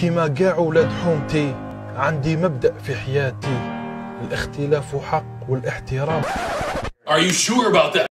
كيما قاع ولاد حومتي. عندي مبدأ في حياتي. الاختلاف حق والاحترام. Are you sure about that?